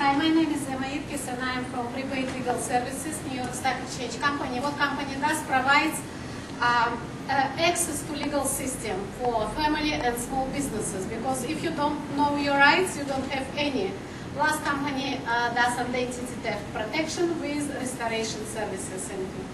Hi, my name is Emma Itkes and I am from Prepaid Legal Services, New York Stock Exchange company. What company does provides um, uh, access to legal system for family and small businesses because if you don't know your rights, you don't have any. Last company uh, does identity theft protection with restoration services. Thank you.